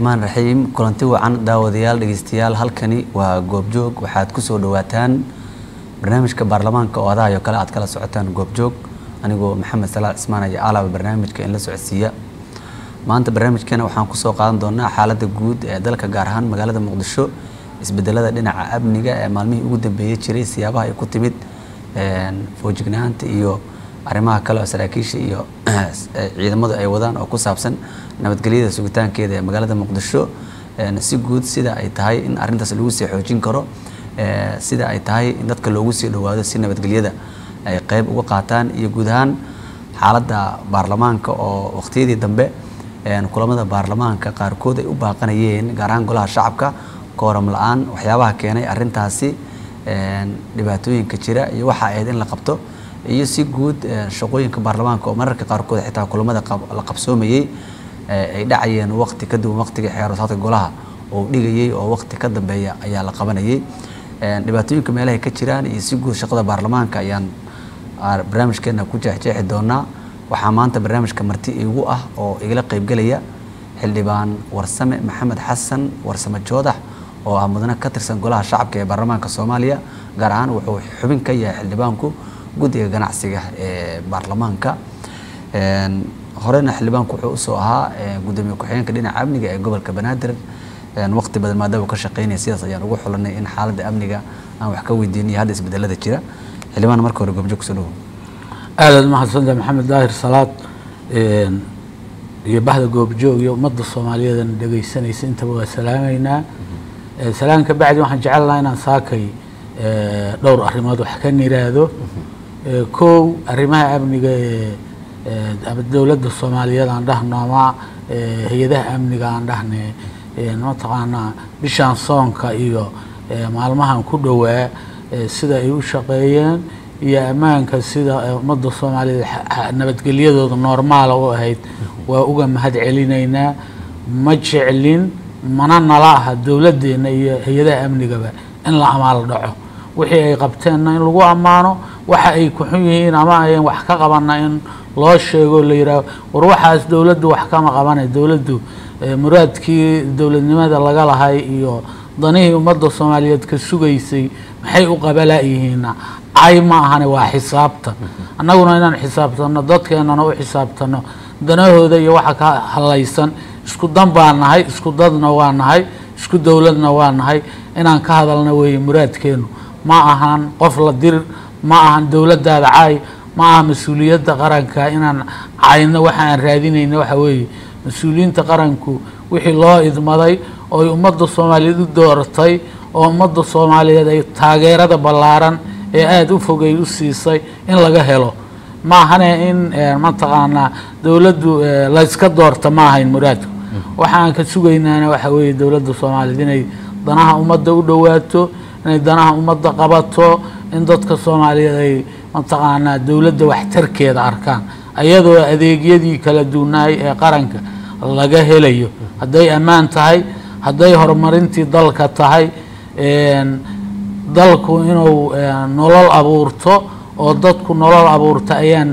raxmaan raxiim kulanti wacan daawadayaal dhegeystayaal halkani waa goobjoog waxaad ku soo dhawaataan barnaamijka baarlamaanka oo adahayo kale aad kala socotaan goobjoog anigoo maxamed salaad cismaan iyo alaaba barnaamijka in la socodsiiya. Maanta barnaamijkeena waxaan ku soo qaadan doonaa xaaladda guud ee dalka gaar ahaan magaalada muqdisho. Isbedelada dhinaca amniga ee maalmihii ugu dambeeyey jiray siyaabaha ay ku timid foojignaanta iyo arrimaha kale oo saraakiisha iyo ciidamadu ay wadaan oo ku saabsan nabadgelyada sugitaankeeda ee magaalada muqdisho si guud sida ay tahay in arrintaas lagu sii xoojin karo sida ay tahay in dadka loogu sii dhowaado si nabadgelyada ay qeyb uga qaataan. Iyo guud ahaan xaaladda baarlamaanka oo waqtiyadii dambe kulamada baarlamaanka qaarkood ay u baaqanayeen gaar ahaan golaha shacabka kooram la'aan waxyaabaha keenay arrintaasi dhibaatooyinka jira iyo waxa ahayd in la qabto. Iyo si guud shaqooyinka baarlamaanka oo mararka qaarkood xitaa kulamada la qabsoomayey ay dhacayeen waqti ka duwan waqtiga xeerosaadka golaha oo dhigayey oo waqti ka dambeeya ayaa la qabanayay. Dhibaatooyinka meelahay ka jiraan iyo si guud shaqada baarlamaanka ayaan barnaamijkeena ku jeexjeexi doonaa. Waxaa maanta barnaamijka marti iigu ah oo igala qeybgelaya xildhibaan warsame maxamed xasan warsame joodax oo ah mudane ka tirsan golaha shacabka ee baarlamaanka soomaaliya gaar ahaan wuxuu xubin ka yahay xildhibaanku guddiga ganacsiga ee baarlamaanka horena xildhibaanku wuxuu u soo ahaa gudoomiye ku-xigeenka dhinaca amniga ee gobolka banaadir. Waqti badan maadaama ka shaqeynaya sidaas ayaan ugu xulanay in xaaladda amniga aan wax ka weydiiniyo hadda isbedelada jira. Xildhibaan marka hore goobjoog ku soo dhawo aadaad mahadsantaha maxamed daahir salaad iyo bahda goobjoog iyo ummadda soomaaliyeedana dhegeysanaysa intaba waa salaameynaa salaan ka bacdi waxaan jecel lahaa inaan saakay dhowr arrimood wax ka niraahdo kow arrimaha amniga ee ama dowladda soomaaliyeed aan dhahno ama hay'adaha amniga aan dhahne mataqaanaa bishaan soonka iyo maalmahan ku dhowaa sida ay u shaqeeyeen iyo ammaanka sida ummadda soomaaliyeed nabadgelyadooda normaala u ahayd. Waa uga mahad celinaynaa ma jeclin mana nala aha dowladdeena iyo hay'adaha amnigaba in la amaal dhaco. Wixii ay qabteenna in lagu ammaano waxa ay ku xun yihiin ama ayan wax ka qabana in loo sheego la yihaaho war waxaas dowladdu wax kama qabana dowladdu muraadkii dowladnimada laga lahay iyo danihii ummadda soomaaliyeed ka sugaysay maxay u qabalaayihiina cay ma ahane waa xisaabtan annaguna inaan xisaabtano dadkeennana u xisaabtano. Danahooda iyo waxa ka halaysan isku dan baa nahay isku dadna waa nahay isku dowladna waa nahay. Inaan ka hadalna weeye muraadkeenu. Ma ahan qof la dirir ma ahan dowladdaada caay ma aha mas'uuliyadda qaranka inaan cayno waxa aan raadinayna waxa weeye. Mas'uuliyiinta qaranku wixii loo idmaday oo ay ummadda soomaaliyeed u dooratay oo ummadda soomaaliyeed ay taageerada ballaaran ee aada u fogay u siisay in laga helo. Ma ahane in mataqaanaa dowladdu layska doorta ma ahayn muraadku. Waxa aan ka sugaynaana waxa weeye dowladda soomaaliyeed inay danaha ummadda u dhowaato inay danaha ummadda qabato in dadka soomaaliyeed ay mataqaanaa dowladda waxtarkeeda arkaan ayadoo adeegyadii kala duwanaay ee qaranka laga helayo. Hadday ammaan tahay hadday horumarintii dalka tahay dalku inuu nolol abuurto oo dadku nolol abuurta ayaan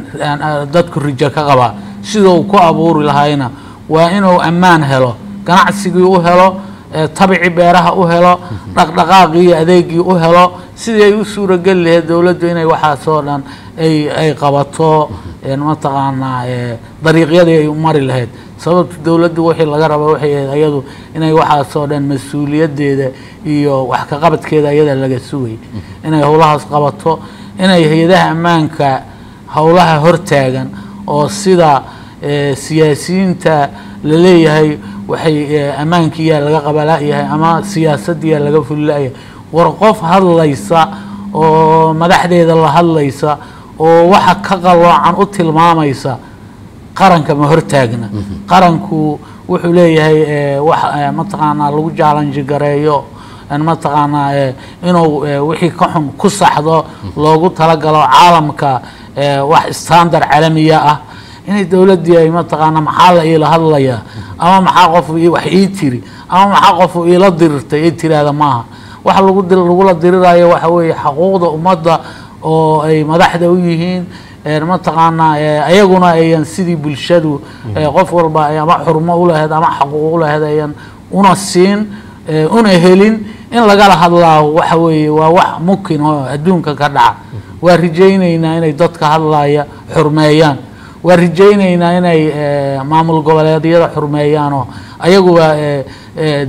dadku rijo ka qabaa. Sida ku abuuri lahayna waa inuu ammaan helo ganacsigii u helo tabici beeraha u helo dhaqdhaqaaqii adeegii u helo sidii ay u suurageli lahayd dowladdu inay waxaasoo dhan ay ay qabato mataqaanaa dariiqyadii ay u mari lahayd. Sababta dowladdu wixii laga raba waxay ahayd ayadu inay waxaasoo dhan mas'uuliyaddeeda iyo wax ka qabadkeeda ayada laga sugay. Inay howlahaas qabato inay hay'adaha ammaanka howlaha hortaagan oo sida siyaasiyiinta la leeyahay waxay ammaankiiyaa laga qabalaayahay ama siyaasaddiiyaa laga fulilaayahay war qof hadlaysa oo madaxdeeda la hadlaysa oo waxa ka qaloocan u tilmaamaysa qaranka ma hortaagna. Qaranku wuxuu leeyahay wax mataqaanaa lagu jaalanji gareeyo mataqaanaa inuu wixii ka xun ku saxdo loogu talagalo caalamka wax standard calamiya ah. Inay dowladdii ay mataqaanaa maxaa la iila hadlayaa? Ama maxaa qof wax ii tiri? Ama maxaa qof iila dirirtay ay tiraahda maaha waxa lagu lagula dirirayo waxa weeye xaquuqda ummadda oo ay madaxda u yihiin mataqaanaa ayaguna ayan sidii bulshadu ee, qof walba ay ama xurmo u lahayd ama xaquuq u lahayd ayan una siin una helin in lagala hadlaa waxa weeye waa wax mumkin oo adduunka ka dhaca. Waa rajaynaynaa inay dadka hadlaya xurmeeyaan. Waa rajaynaynaa inay maamul goboleedyada xurmeeyaan oo ayaguba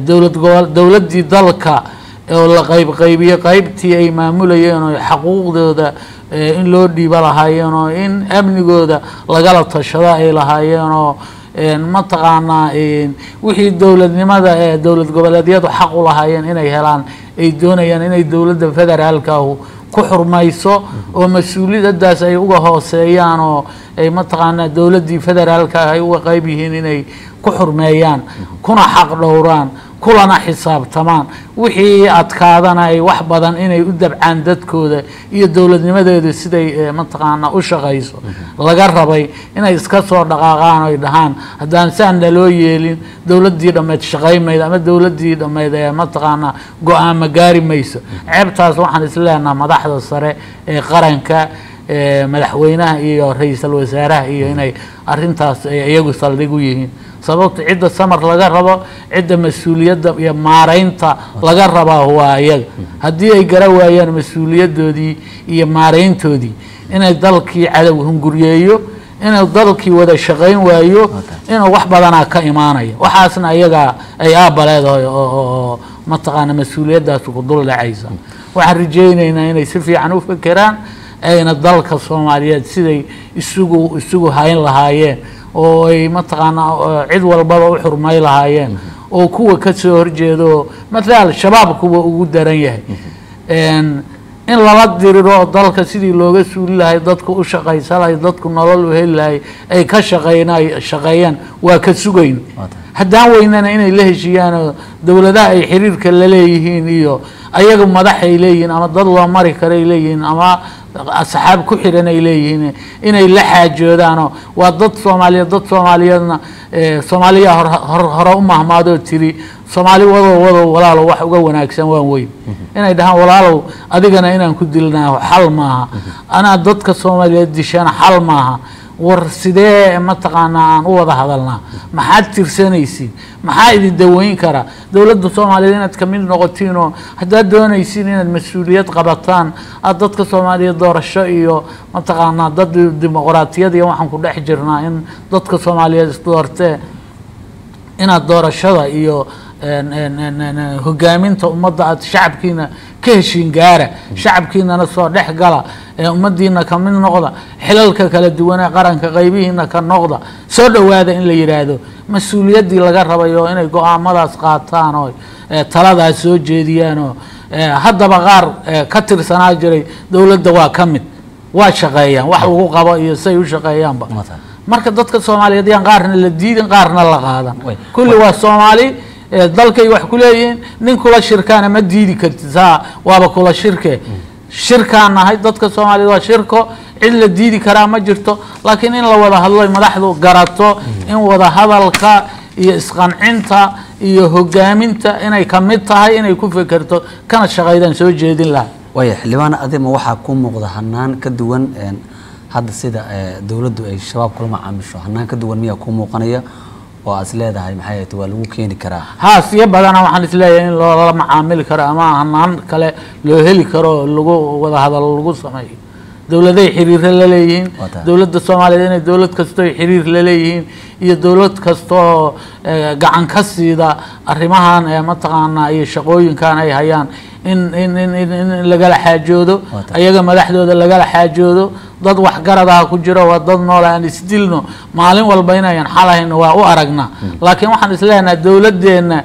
dowlad gobol dowladdii dalka oo la qayb qaybiyey qaybtii ay maamulayeen oo xaquuqdooda eh, in loo dhiiba lahaayeen oo in amnigooda lagala tashado ay lahaayeen oo een mataqaanaa een wixii dowladnimada ee dowlad goboleedyadu xaq u lahaayeen inay helaan ay doonayaan inay dowladda federaalkahu ku xurmayso oo mas'uuliyaddaas ay uga hooseeyaan oo ay mataqaanaa dowladdii federaalka ay uga qayb yihiin inay ku xurmeeyaan kuna xaq dhowraan kulana xisaabtamaan wixii adkaadana ay wax badan inay u dabcaan dadkooda iyo dowladnimadeedu siday eh, mataqaanaa u shaqayso. Laga rabay inay iska soo dhaqaaqaan oy dhahaan. Haddaan saan naloo yeelin dowladdii dhammeyd shaqaymayda ama dowladdii dhammeyd ee mataqaanaa go'aama gaari mayso. Ceebtaas waxaan isleenaha madaxda sare ee qaranka ee madaxweynaha iyo ra'iisul wasaaraha iyo inay arintaas ay iyagu saldhig u yihiin sababta cidda samar laga rabo cidda mas'uuliyadda iyo maaraynta laga rabaa waa iyaga. Haddii ay gara waayaan mas'uuliyadoodii iyo maarayntoodii inay dalkii cadow hunguryeeyo inuu dalkii wada shaqayn waayo inuu wax badanaa ka imaanaya waxaasna iyaga ay aabba leedahay oo- mataqaana mas'uuliyaddaas ku dul dhacaysa. Waxaan rajaynaynaa inay si fiican u fekeraan ayna dalka soomaaliyeed siday isugu isugu hayn lahaayeen oo ay mataqaanaa oo cid walbaba u xurmay lahaayeen. Oo kuwa ka soo horjeedo mathaal shabaabkuwa ugu daran yahay. In lala diriro oo dalka sidii looga suuli lahay dadku u shaqaysan lahay dadku nolol u heli lahay ay ka shaqeynay shaqeeyaan waa ka sugayn. Haddaan weynana inay la heshiiyaan oo dowladaha ay xiriirka la leeyihiin iyo ayaga madax ay leeyihiin ama dad loo mari karo ay leeyihiin ama asxaab ku xiran ay leeyihiin inay la xaajoodaanoo waa dad soomaaliyeed dad soomaaliyeedna eh, soomaaliya hor hor- hore u mahmaadoo tiri soomaali wadow wadow walaalow wax uga wanaagsan waan weyn. Inay dhahaan walaalow adigana inaan ku dilnaa xal maaha. Anaa dadka soomaaliyeed dishana xal maaha war sidee mataqaanaa aan u wada hadalnaa? Maxaad tirsanaysiin maxaa idin daweyn kara dowladda soomaaliyeed inaad ka mid noqotiin oo haddaad doonaysiin inaad mas'uuliyad qabataan aad dadka soomaaliyeed doorasho iyo mataqaanaa dad dimuqraatiyad iyo waxaan ku dhex jirnaa in dadka soomaaliyeed isdoortee inaad doorashada iyo hogaaminta ummadda shacabkiina ka heshiin gaara shacabkiinana soo dhex gala ummadiina ka mid noqda xilalka kala duwan ee qaranka qaybihiina ka noqda soo dhowaada in la yidhaahdo mas'uuliyaddii laga rabay oo inay go'aamadaas qaataan oo taladaas soo jeediyaan oo haddaba qaar ka tirsanaa jiray dowladda waa ka mid waa shaqeeyaan wax lagu qabo iyo say u shaqeeyaanba. Marka dadka soomaaliyeed yaan qaarna la diidin qaarna la qaadan. Kulli waa soomaali dalkay wax ku leeyihiin nin kula shirkaana ma diidi kartid saa waaba kula shirke. Shirkaan nahay dadka soomaaliyeed waa shirko cid la diidi karaa ma jirto laakiin in la wada hadlo madaxdu garato in wada hadalka iyo isqancinta iyo hogaaminta inay ka mid tahay inay ku fekerto kana shaqaydaan soo jeedin lahaa. Waaya xildhibaan adima waxaa ku muuqda hanaan ka duwan hadda sida dowladdu ay shabaab kula macaamisho hanaan ka duwan miyaa ku muuqanaya oo aad is leedahay maxay ahayd waa lagu keeni karaa. Haa siyo badana waxaan is leeyahay in loola macaamili karo ama hanaan kale loo heli karo lagu wada hadalo lagu sameeyo. Dowladay la leeyihiin dowladda soomaaliyeed inay dowlad kastoo xiriir la leeyihiin iyo dowlad kastoo eh, gacan ka siida arrimahan ee mataqaanaa iyo shaqooyinkan ay hayaan in in in in lagala xaajoodo ayaga madaxdooda lagala xaajoodo dad waxgaradaha ku jiro waa dad nool aan isdilno maalin walba inayan xalahayno waa u aragnaa laakiin waxaan isleenahay dowladeenna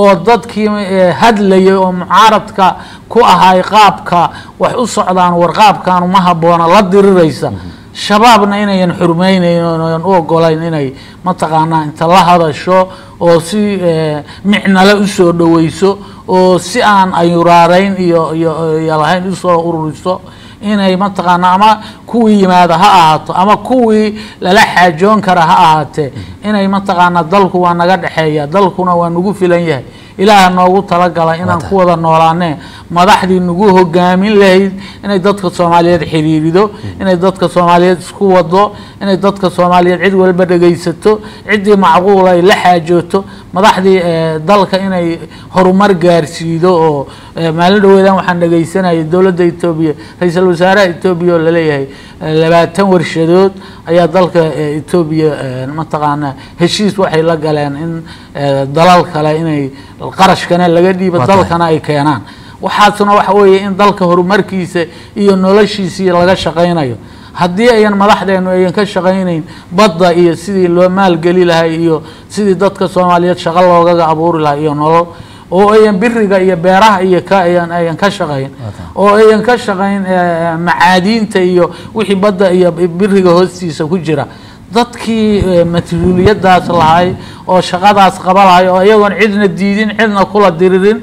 oo dadkii eh, hadlayay oo mucaaradka ku ahay qaabka wax u socdaan war qaabkan uma habboona la diriraysa. Shabaabna inayan xurmaynayn oonan u ogolayn inay mataqaanaa inta la hadasho oo si eh, micnale u soo dhoweyso oo si aan ayuraarayn iyo iyo iyo lahayn u soo ururiso inay mataqaanaa ama kuwii yimaada ha ahaato ama kuwii lala xaajoon kara ha ahaatee. Inay mataqaanaa dalku waa naga dhexeeya dalkuna waa nagu filan yahay ilaaha noogu talagalay inaan ku wada noolaane madaxdii nagu hogaamin lahayd inay dadka soomaaliyeed xiriirido inay dadka soomaaliyeed isku wado inay dadka soomaaliyeed cid walba dhegaysato ciddii macquul ay la xaajooto madaxdii eh, dalka inay horumar gaarsiido oo eh, maalin dhaweedan waxaan dhegaysanayay dowladda etoobiya ra'iisul wasaaraha etoobiya oo la leeyahay labaatan warshadood ayaa dalka eh, etoobiya eh, mataqaana heshiis waxay la galeen in eh, dalal kale inay qarashkana laga dhiibo dalkana ay keenaan. Waxaasna waxa weeye in dalka horumarkiisa iyo noloshiisii laga shaqaynayo. Haddii ayan madaxdeenu ayan ka shaqaynayn badda iyo sidii loo maalgeli lahay iyo sidii dadka soomaaliyeed shaqo loogaga abuuri lahaa iyo nolol oo ayan biriga iyo beeraha iyo ka ayan ayan ka shaqayn. Oo ayan ka shaqayn eh, macaadiinta iyo wixii badda iyo biriga hoostiisa ku jira. Dadkii eh, mas'uuliyadaas lahay oo shaqadaas qaba lahay oo iyagoon cidna diidin cidna kula diririn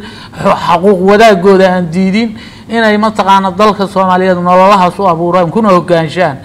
xaquuq wadaagooda aan diidin inay mataqaana dalka soomaaliyeed nololahaas u abuuraan kuna hogaanshaan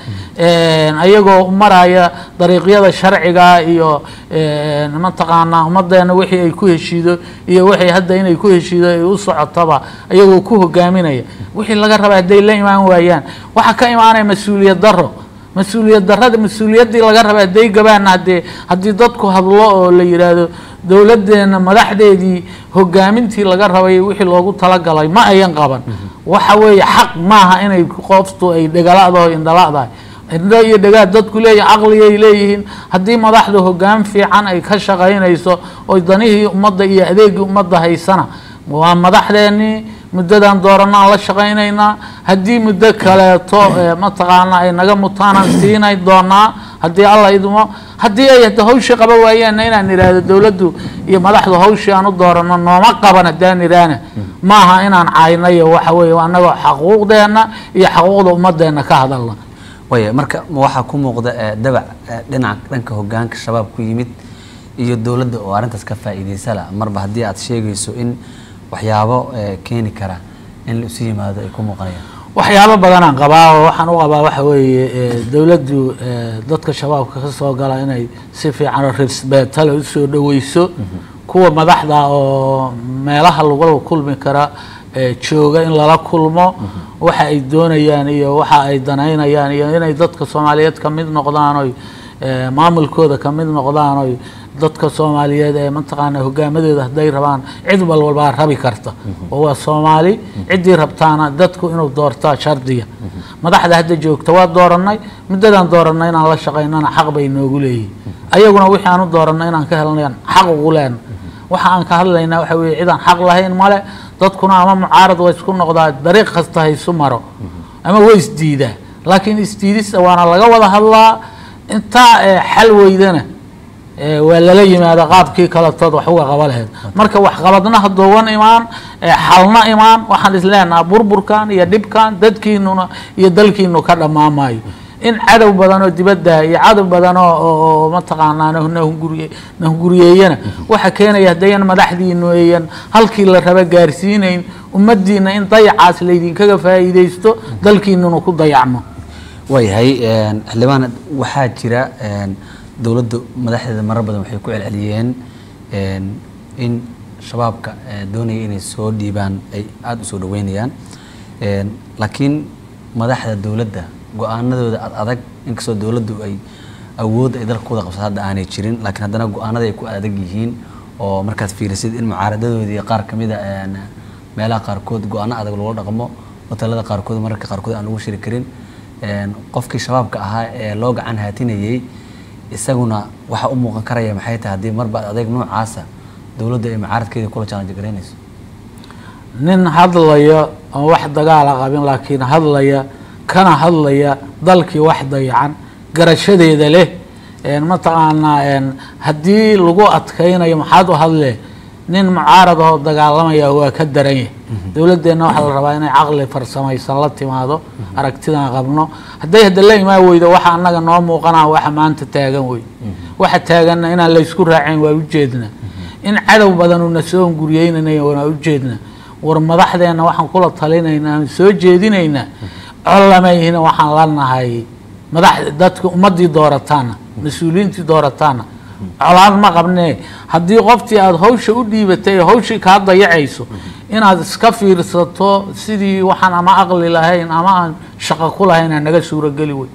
ayagoo maraya dariiqyada sharciga iyo eh, mataqaana ummadeena wixii ay ku heshiido iyo wixii hadda inay ku heshiido ay u socotaba ayagoo ku hogaaminaya. Wixii laga raba hadday la imaan waayaan waxaa ka imaanaya mas'uuliyad daro mas'uuliyad darada mas'uuliyaddii laga raba hadday gabaana haddee haddii dadku hadlo oo la yidhaahdo dowladdeena madaxdeedii hogaamintii laga rabay wixii loogu talagalay ma ayan qaban. Waxa weeye xaq maaha inay qoftu ay dhegala'daho indhala'dahay. Indho iyo dhegaad dadku leeyihiin caqligay leeyihiin. Haddii madaxda hogaan fiican ay ka shaqaynayso oy danihii ummadda iyo adeegii ummadda haysana waa madaxdeennii muddadan dooranaan la shaqaynaynaa haddii muddo kaleeto mataqaana ay naga mutaanan siinay doonaa haddii alla idmo haddii ay hada hawshii qaba waayeenna inaan idhaahdo dowladdu iyo madaxdu hawshii aan u doorano nooma qaban haddaan idhaana maaha inaan caynayo waxa weeye annagoo xaquuqdeenna iyo xaquuqda ummadeenna ka hadalna waaya marka ma waxaa ku muuqda dabac dhinaca dhanka hogaanka shabaab ku yimid iyo dowladda oo arrintaas ka faa'iidaysa la marba haddii aad sheegayso in waxyaabo eh, keeni kara in la isu yimaado ay ku muuqanayaan. Waxyaabo badanaan qabaa oo waxaan u qabaa waxa weeye eh, dowladdu eh, dadka shabaabka ka soo gala inay si fiican oo risbeetale u soo dhoweyso kuwa madaxda oo meelaha lagula kulmi kara jooga in lala kulmo. Waxa ay doonayaan iyo waxa ay danaynayaan iyo inay dadka soomaaliyeed ka mid noqdaan oy maamulkooda ka mid noqdaan oy dadka soomaaliyeed ee mataqaana hogaamadooda hadday rabaan cid wal walbaa rabi karta. Oo waa soomaali ciddii rabtaana dadku inuu doortaa shardiga. Madaxda hadda joogta waa dooranay muddadan dooranay inaan la shaqaynana xaq bay noogu leeyihiin ayaguna wixii aan u dooranay inaan ka helnayn xaq ugu leena waxa aan ka hadlaynaa waxa weeye cidaan xaq lahayn male dadkuna ama mucaarad waa isku noqdaa dariiq kasta ha isu maro. Ama way isdiidaa laakiin isdiidista waana laga wada hadlaa intaa eh, xal weydana. ee, waa lala yimaada qaabkii kaletood wax uga qaba lahayd marka waxqabadna haddoowan imaan xalna imaan waxaan isleenaha burburkan iyo dhibkan dadkiinuna iyo dalkiinu ka dhammaamayo in cadow badan oo dibadda iyo cadow badan oo- oo oo mataqaanaa nah- nahunguriye nahunguriyeeyana waxa keenaya haddayan madaxdiinu ayan halkii la raba gaarsiinayn ummaddiina in dayacaas laydinkaga faa'iidaysto dalkiinuna ku dayacmo. Waayahay xildhibaan waxaa jira dowladda madaxdeeda marar badan waxay ku celceliyeen een, in shabaabka doonaya inay soo dhiibaan ay aada u soo dhaweynayaan laakiin madaxda dowladda go'aanadooda ad adag inkastoo dowladdu ay awoodda ay dalka ku wada qabsato hadda aanay jirin laakiin haddana go'aanada ay ku adag yihiin oo markaad fiirisid in mucaaradadoodii qaar ka mid a een, meelaha qaarkood go'aano adag loola dhaqmo hotelada qaarkood mararka qaarkood aan lagu shiri karin. Qofkii shabaabka ahaa ee loo gacan haatinayay isaguna waxa u muuqan karaya maxay tahay haddii marba adeeg noocaasa dowladda ay mucaaradkeeda kula challenge garaynayso nin hadlaya oon wax dagaala qabin laakiin hadlaya kana hadlaya dalkii wax dayacan garashadeeda leh mataqaanaa haddii lagu adkaynayo maxaad u hadle nin mucaarad ahoo dagaalamaya waa ka daran yahay dowladdeenna waxaa la rabaa inay caqli farsamaysan la timaado aragtidan qabno. Hadday hadda la imaan weydo waxa annaga noo muuqanaa waxa maanta taagan wey. Waxa taaganna inaan laysku raacayn waa ujeedna in cadow badan una soo hunguriyeynanaya waa ujeedna war madaxdeenna waxaan kula talinaynaa aan soo jeedinaynaa. Colamayhina waxaan la nahay. Madax dadka ummaddii doorataana mas'uuliyiintii doorataana colaad ma qabnee haddii qoftii aada hawsha u dhiibatay hawshii kaa dayacayso inaad iska fiirsato sidii waxaan ama aqli lahayn ama aan shaqo ku lahayn aan naga suurogeli wey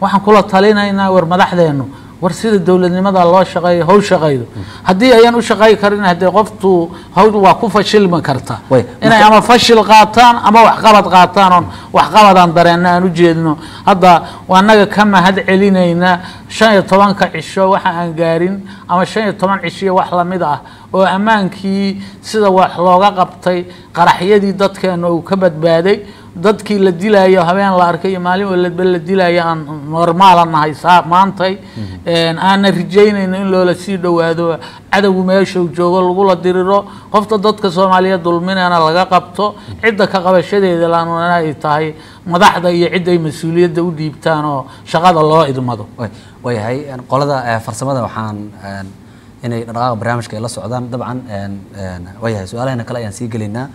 waxaan kula talinaynaa war madaxdeenu war sida dowladnimada loo shaqeeyo haw shaqaydo haddii ayaan u shaqey karin haddee qoftu hawl waa ku fashilmi karta. Inay ama fashil qaataan ama waxqabad qaataan oon waxqabadaan dareenna aan u jeedno. Hadda waa annaga ka mahad celinayna shan iyo tobanka cisho waxa aan gaarin ama shan iyo toban cishiyo wax la mid ah oo ammaankii sida wax looga qabtay qaraxyadii dadkeena uu ka badbaaday dadkii la dilayo habeen la arkay iyo maalin walba la dilayo aan normaala nahay saa maantay. Aanna rijaynayno in loola sii dhowaado cadowgu meeshuu joogo lagula diriro. Qofta dadka soomaaliyeed dulminana laga qabto. Cidda ka qabashadeeda laanuna ay tahay madaxda iyo cidday mas'uuliyadda u dhiibtaan oo shaqada loo idmado. Waayahay qolada farsamada waxaan inay dhaqaaqa barnaamijka ay la socdaan. Dabcan waayahay su'aalahayna kale ayaan sii gelaynaa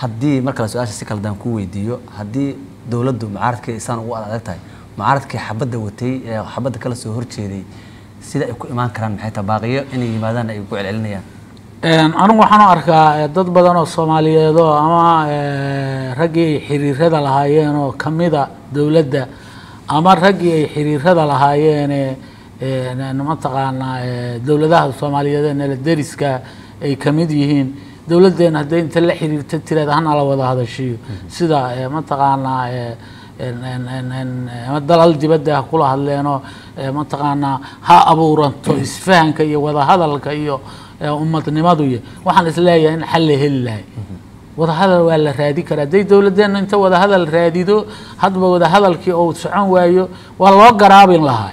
haddii mar kale su'aasha si kale daan ku weydiiyo haddii dowladdu mucaaradkii isaan ugu adag tahay mucaaradkii xabadda watay ee xabadda kala soo horjeeday sida ay ku imaan karaan maxay tahay baaqiyo inay yimaadaan ay ku celcelinayaan. Anigu waxaan u arkaa dad badan oo soomaaliyeed oo ama raggii ay xiriirada lahaayeen oo kamida dowladda ama raggii ay xiriirada lahaayeene eh, n- mataqaanaa dowladaha soomaaliyeed ee nala deriska ay ka mid yihiin dowladdeena hadday inta la xiriirta tiraada hana la wada hadashiyo. Sida eh, mataqaanaa eh, ama dalal dibadda ha kula hadleenoo eh, mataqaanaa ha abuuranto isfahanka iyo wadahadalka iyo eh, ummadnimadu iyo waxaan is leeyahay in xal la heli lahay. Wadahadal waa la raadi karaa. Hadday dowladdeena inta wadahadal raadido hadba wadahadalkii uu socon waayo waa loo garaabin lahaa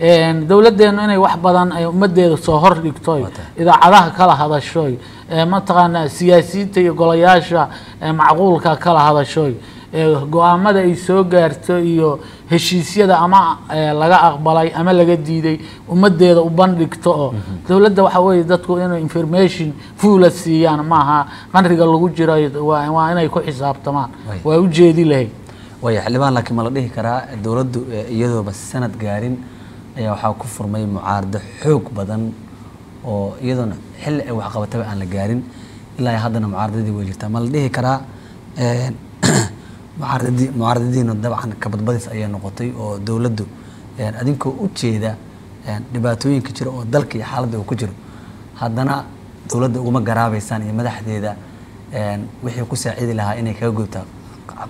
dowladdeenu inay wax badan ay ummadeeda soo hor dhigtoy idaacadaha kala hadashoy. Mataqaanaa siyaasiyiinta iyo golayaasha ee macquulka kala hadashoy. Ee go'aamada ay soo gaarto iyo heshiisyada ama laga aqbalay ama laga diiday ummadeeda u bandhigto oo dowladda waxa weeye dadku inay information fuula siiyaan maaha qanriga lagu jiro waa inay ku xisaabtamaan. Waa u jeedi lahayd. Waaya xildhibaan laakiin ma la dhihi karaa dowladdu eh, iyadooba sanad gaarin ayaa waxaa ku furmay mucaarado xoog badan oo iyadoona xilli ay waxqabataba aan la gaarin. Ilaa haddana mucaaradadii way jirtaa. Ma la dhihi karaa een, mucaaradadii mucaaradadiina dabcan kabadbadis ayay noqotay oo dowladdu een, adinkoo u jeeda een, dhibaatooyinka jira oo dalka iyo xaaladda uu ku jiro. Haddana dowladda uguma garaabaysaan iyo madaxdeeda wixii ku saacidi lahaa inay kaga gubtaa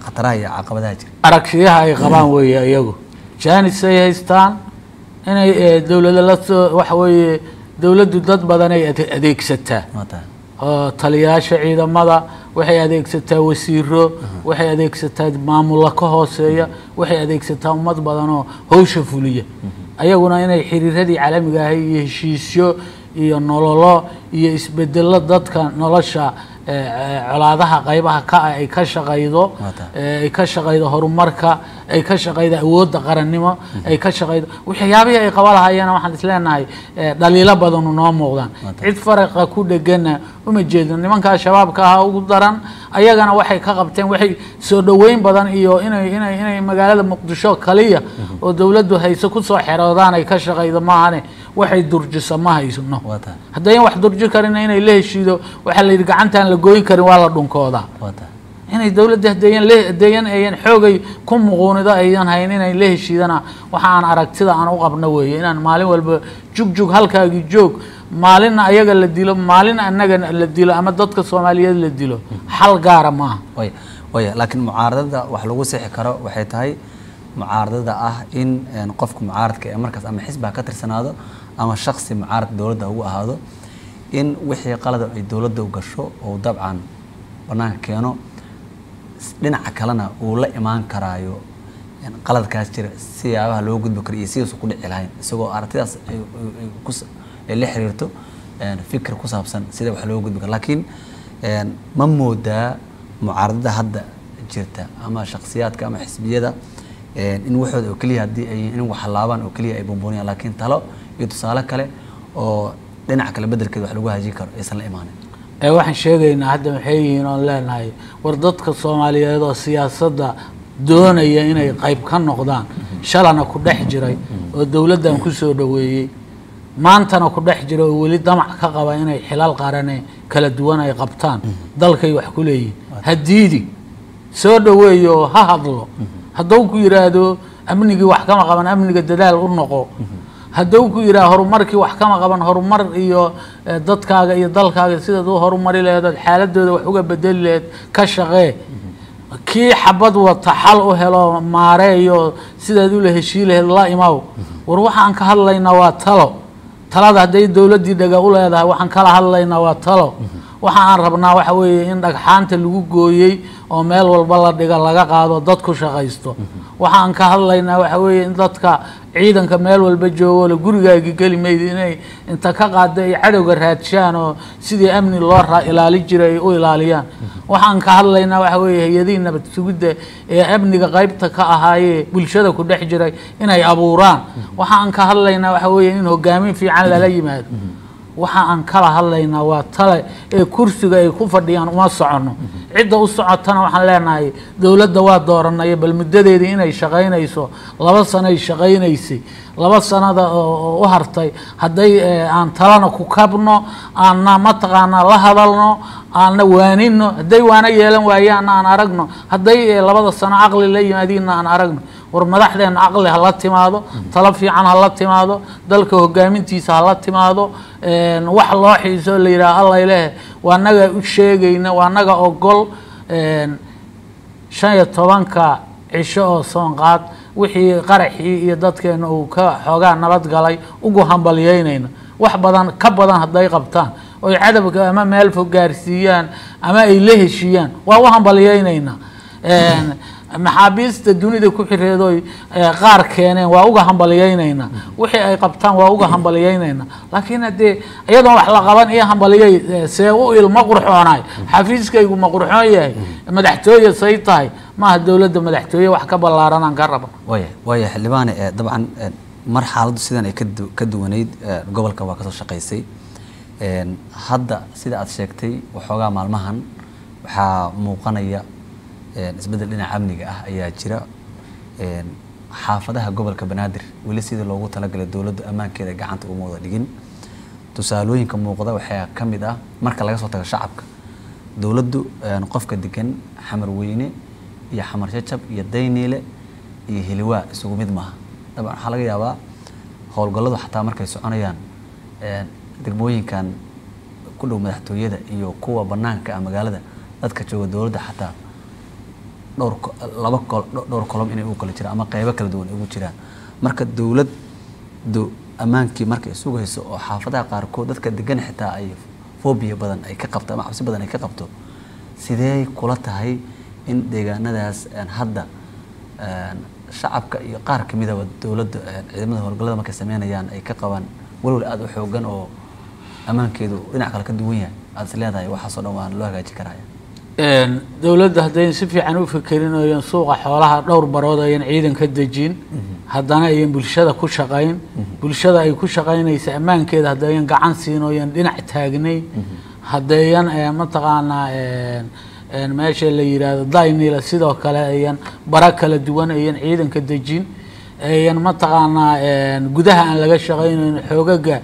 khataraha iyo caqabadaha jira. Aragtiyaha ay qabaan weeye iyagu. Jaanis ay haystaan inay eh, dowladda la soo waxa weeye dowladdu dad badan ay ade- adeegsataa. Oo taliyayaasha ciidamada waxay adeegsataa wasiiro waxay adeegsataa maamulo ka hooseeya waxay adeegsataa ummad badan oo howsha fuliya. Ayaguna inay xiriiradii caalamiga ahay iyo heshiisyo iyo nololo iyo isbedelo dadka nolosha eh, eh, colaadaha qaybaha ka ah ay ka shaqaydo ay ka shaqaydo horumarka ay ka shaqaydo awoodda qarannimo ay ka shaqaydo waxyaabihii ay qaba lahaayeen waxaan isleenahay ee, dhaliilo badanu noo muuqdaan. Cid faraqa ku dhegana uma jeedno nimankaa shabaabka ahaa ugu daran ayagana waxay ka qabteen waxay soo dhoweyn badan iyo inay inay inay magaalada muqdisho kaliya oo dowladdu hayso ku soo xeroodaan ay ka shaqaydo maahane waxay durjiso ma haysno haddayan wax durji karina inay la heshiido waxaa la yidhi gacantaan la gooyin karin waa la dhunkoodaa inay dowladda hadeeyan ayan xoogay. Ku muquunido ayan hayn inay la heshiidana. Waxa aragtida aan u qabno weeye inaan maalin walba jugjug halkaagii joog. Maalinna ayaga la dilo maalin annaga la dilo ama dadka soomaaliyeed la dilo. Xal gaara maaha. Waya laakiin mucaaradada wax lagu sixi karo waxay tahay mucaaradada ah in qofka mucaaradka ee markaas ama xisbi ha ka tirsanaado ama shaksi mucaarad dowladda ugu ahaado in wixii qalada ay dowladda u gasho uu dabcan banaanka keeno dhinaca kalena uu la imaan karaayo qaladkaas jira siyaabaha loo gudbi karo iyo sidiisu ku dhici lahayn isagoo aragtidaas ay- la xiriirto fikir ku saabsan sida wax loo gudbi karo. Laakiin ma moodaa mucaaradada hadda jirta ama shakhsiyaadka ama xisbiyada in waxooda oo keliya haddii ay in wax laabaan oo keliya ay buunbuuniyaan. Laakiin talo iyo tusaale kale oo dhinaca kale bedelkeeda wax lagu hajin karo aysan la imaanin ee waxaan sheegaynaa hadda maxay yihiin oon leenahay war dadka soomaaliyeed oo siyaasadda doonaya inay qayb ka noqdaan shalana ku dhex jiray oo dowladdan ku soo dhoweeyey. Maantana ku dhex jira oo weli damac ka qaba inay xilal qarane kala duwan ay qabtaan. Dalkay wax ku leeyihiin hadiidi soo dhoweeyo oo ha hadlo. Hadduu ku yidhaahdo amnigii wax kama qaban amniga dadaal u noqo hadduu ku yidhaha horumarkii wax kama qaban horumar iyo eh, dadkaaga iyo dalkaaga sidaad u horumari laheed ood xaaladooda wax uga bedeli laheed ka shaqee. Kii xabad wata xal u helo maareeyo sidaad ula heshii laheed la imaw war waxaan ka hadlaynaa waa talo. Talada hadday dowladdii dhaga u leedahay waxaan kala hadlaynaa waa talo. Waxa aan rabnaa waxa weeye in dhagxaanta lagu gooyey oo meel walba la dhiga laga qaado dadku shaqaysto. Waxa aan ka hadlaynaa waxa weeye in dadka ciidanka meel walba joogo le gurigaagi geli maydi inay inta ka qaada ay cadowga raadshaan oo sidii amni loo ilaali jiray ay u ilaaliyaan. Waxaan ka hadlaynaa waxa weeye hay'adihii nabad sugidda ee amniga qaybta ka ahaayee bulshada ku dhex jiray inay abuuraan. Waxa aan ka hadlaynaa waxa weeye in hogaamin fiican lala yimaado waxa aan kala hadlaynaa waa tale ee kursiga ay ku fadhiyaan uma soconno. Cidda u socotana waxaan leenahay dowladda waa dooranay bal muddadeedii inay shaqaynayso laba sanoay shaqaynaysay laba sanada u hartay hadday eh, aan talana ku kabno aanna mataqaanaa la hadalno aanna waanino hadday waana yeelan waayaanna aan aragno. Hadday eh, labada sano caqli la yimaadiinna aan aragno war madaxdeena caqli hala timaado talo fiican hala timaado dalka hogaamintiisa hala timaado wax loo xiiso la yidhaha alla ileh waa naga u sheegayna waa naga ogol shan iyo tobanka cisho oo soonqaad wixii qaraxii iyo dadkeena uu ka xoogaa nabad galay ugu hambalyeynayna wax badan ka badan hadday qabtaan oy cadabka ama meel fog gaarsiiyaan ama ay la heshiiyaan waa u hambalyeynaynaa maxaabiista dunida ku xireedoy qaar keeneen waa uga hambalyeynaynaa wixii ay qabtaan waa uga hambalyeynaynaa laakiin haddee iyadoon wax la qaban iyo hambalyey eh, see u ilma qurxoonaay xafiiskaygu ma qurxoon yahay madaxtooye say tahay maaha dowladda madaxtooye wax ka ballaaranaan ka raba waaya waaya xildhibaane dabcan mar xaaladdu sidan ay ka du- ka duwanayd gobolka waa ka soo shaqaysay. Hadda sida aad sheegtay waxoogaa maalmahan waxaa muuqanaya een, isbeddel dhinaca amniga ah ayaa jira. Xaafadaha gobolka banaadir weli sidii loogu talagalay dowladdu ammaankeeda gacanta uma wada dhigin. Tusaalooyinka muuqda waxaa ka ah marka laga soo tago shacabka dowladdu qofka degan xamar weyne iyo xamar jajab iyo dayniile iyo hiliwaa isugu mid maaha. Dabcan waxaa laga yaabaa howlgalladu xataa markay soconayaan degmooyinkan ku dhow madaxtooyada iyo kuwa banaanka ah magaalada dadka jooga dowladda xataa dhowr laba kol dhowr kolom inay u kala jiraan ama qeybo kala duwan ugu jiraan. Marka dowladdu ammaankii markay sugayso oo xaafadaha qaarkood dadka degan xitaa ay fobia badan ay ka qabto ama cabsi badan ay ka qabto sidee kula tahay in deegaanadaas hadda shacabka iyo qaar ka midaba dowladda een, ciidamada howlgallada markay sameynayaan ay ka qabaan walwal aada u xoogan oo ammaankeedu dhinac kale ka duwan yahay aada is leedahay waxaasoo dhan waa loo hagaaji karaya Een, dowladda haddayn si fiican u fikirin ooyan suuqa xoolaha dhowr barood ayan ciidan ka dejin. Haddana ayan bulshada ku shaqayn. Bulshada ay ku shaqaynaysa ammaankeeda haddayan gacan siin ooyan dhinac taagnayn haddayan mataqaanaa meesha la yidhaahdo daynila sidoo kale ayan bara kala duwan ayan ciidanka dejin ayan mataqaanaa gudaha aan laga shaqaynayn xoogaga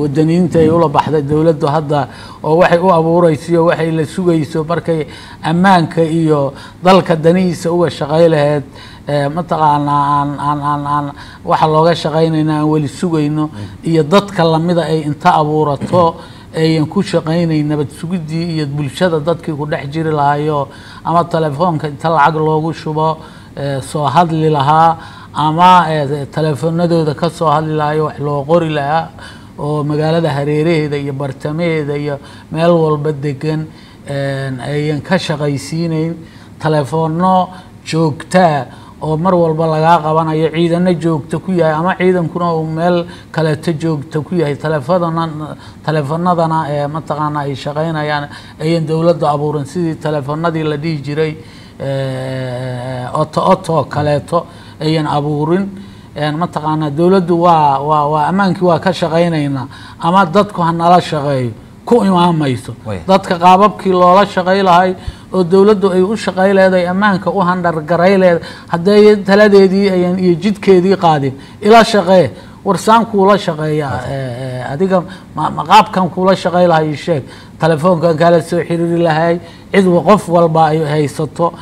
wadaniyiinta ay ula baxday dowladdu hadda oo waxay u abuurayso iyo waxay la sugayso markay ammaanka iyo dalka danihiisa uga shaqay laheyd ee, mataqaanaa aan aan aan aan waxa looga shaqaynayna aan weli sugayno. Iyo dadka lamida ay inta abuurato ayan ku shaqaynayn nabad sugidii iyo bulshada dadkii ku dhex jiri lahayo ama telefoonka inta lacag loogu shubo soo hadli lahaa ama ee, telefoonadooda ka soo hadli lahayo wax loo qori lahaa oo magaalada hareeraheeda iyo bartamaheeda iyo meel walba degan ayan ka shaqaysiinayn. Telefoonno joogtaa oo mar walba lagaa qabanayo ciidano joogto ku yahay ama ciidankuna uu meel kaleeto joogto ku yahay. Telefoonana telefoonadana ee mataqaana ay shaqaynayaan ayan dowladdu abuurin sidii telefoonadii la dhihi jiray oto oto kaleeto ayan abuurin. Mataqaanaa dowladdu waa waa waa ammaankii waa ka shaqaynaynaa ama dadku ha nala shaqeeyo ku imaamayso Way. dadka qaababkii loola shaqay lahay oo dowladdu ay u shaqay leedahay ammaanka u handhargaray leedahay hadday taladeedii ayan iyo jidkeedii qaadin. Ila shaqee warsaan kuula shaqeeya adiga maqaabkan kuula shaqey lahay sheeg. Telefoonkan kala soo xiriiri lahay cid qof walba ay haysato